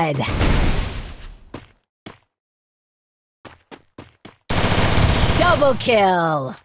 Blood. Double kill.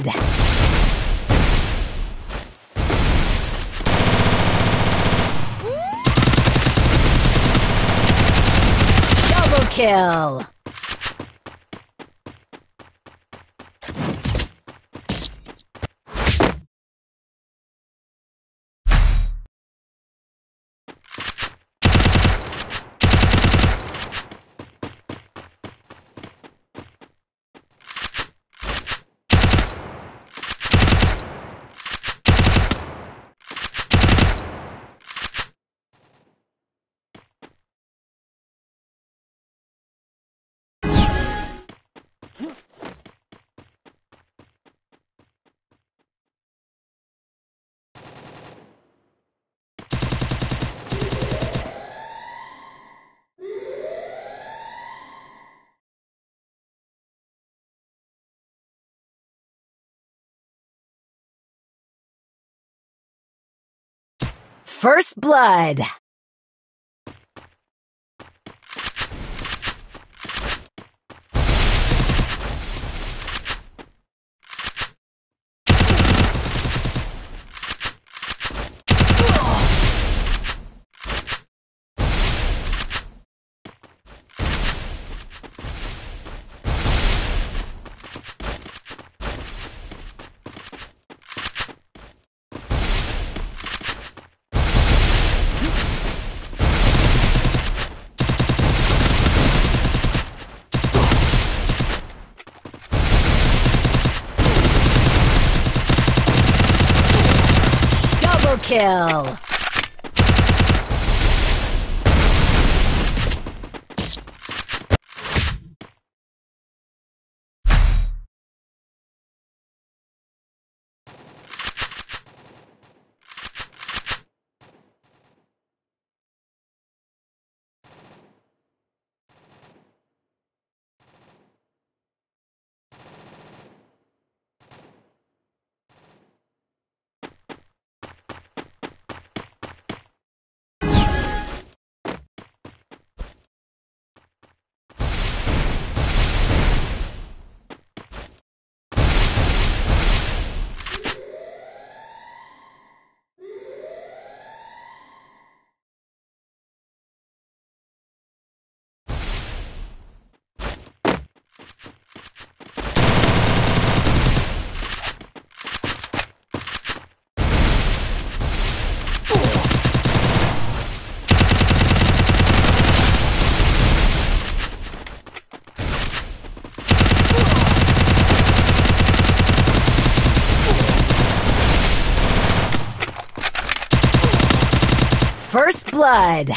Blood. Double kill. First blood. Double kill. First blood.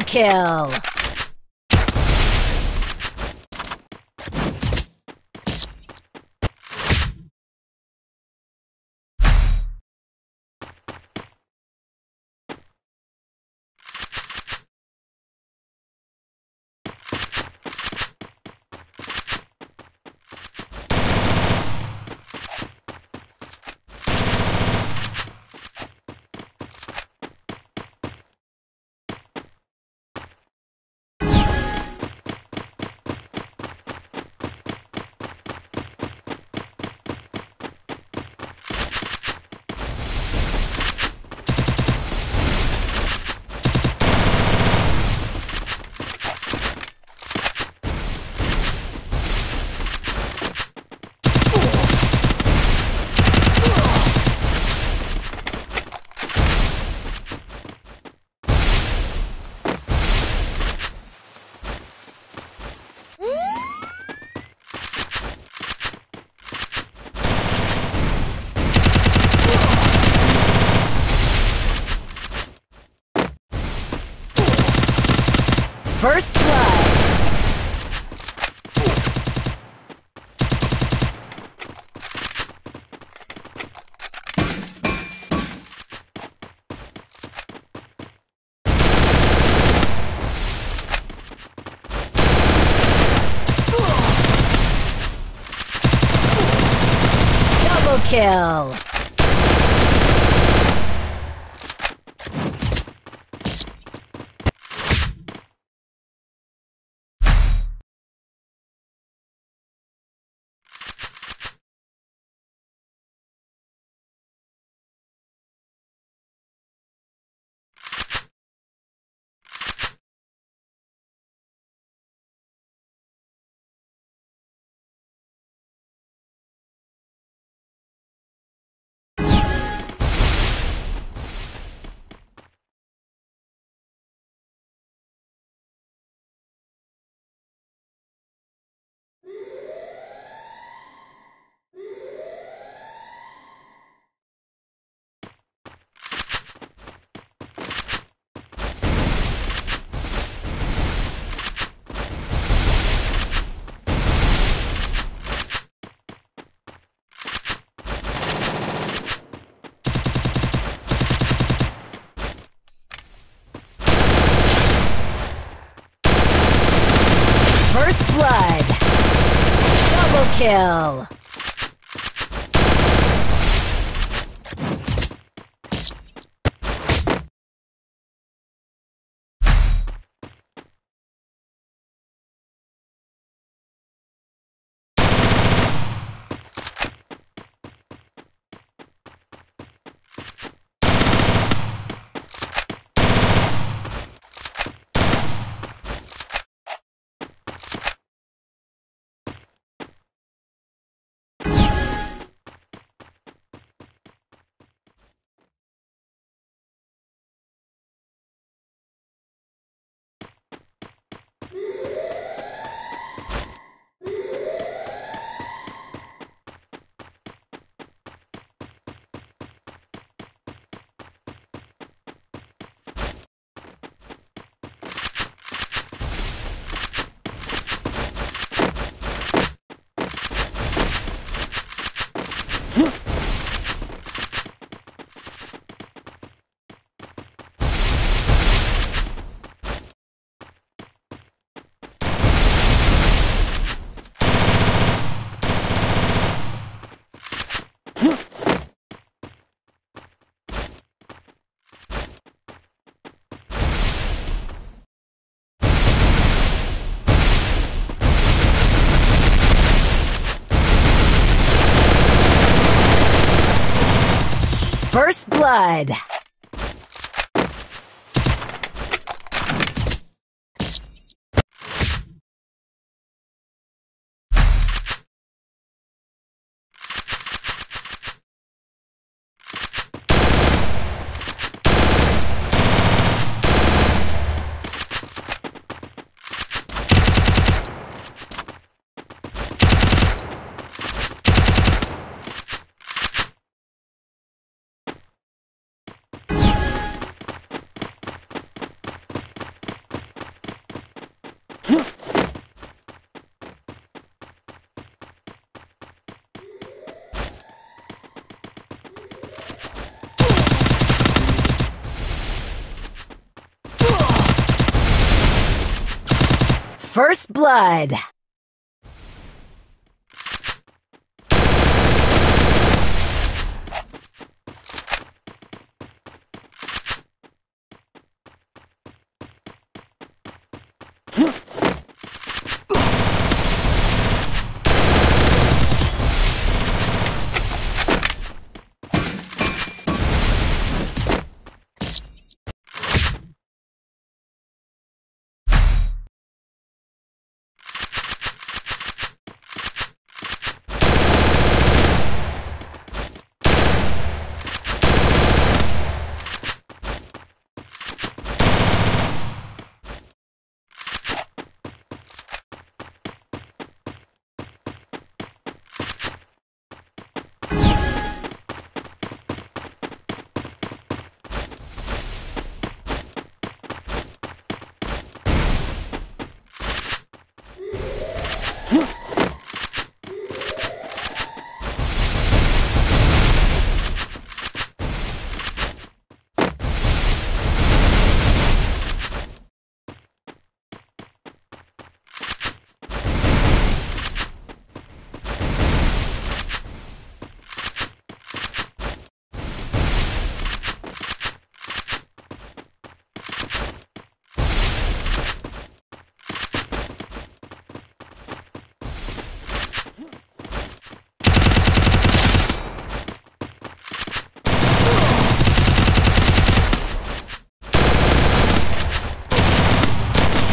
Kill. First blood. Kill. First blood. Double kill. First blood. First blood.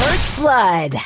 First blood.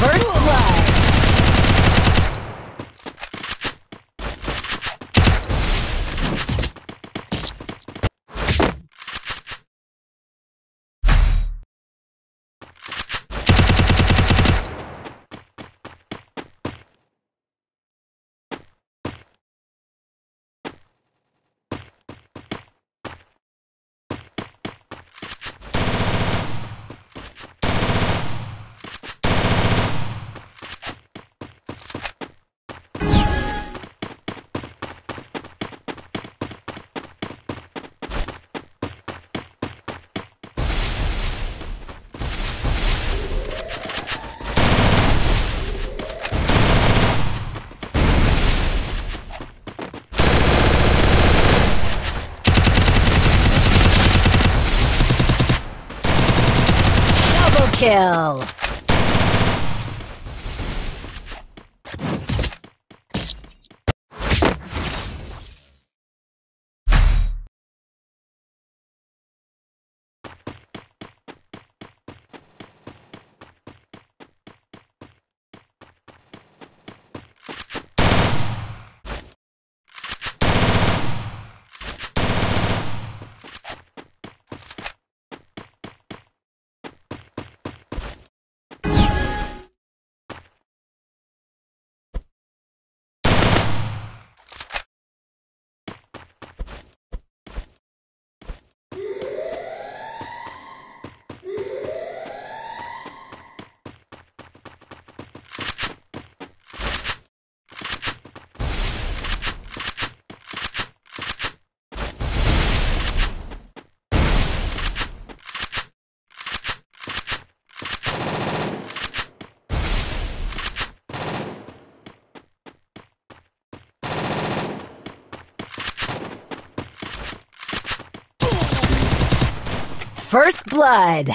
First blood. Double kill. First blood.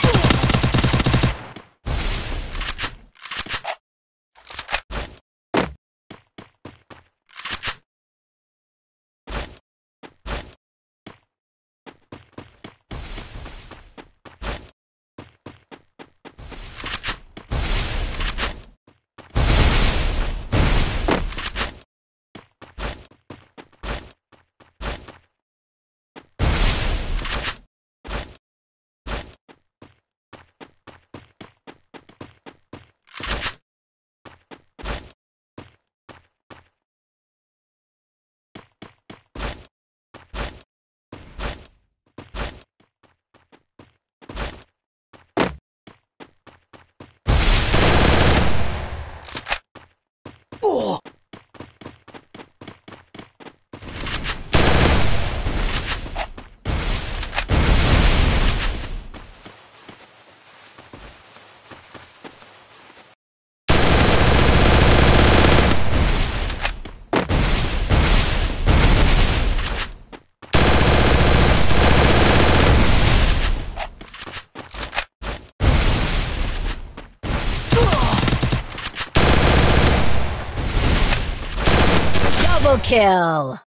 Double kill!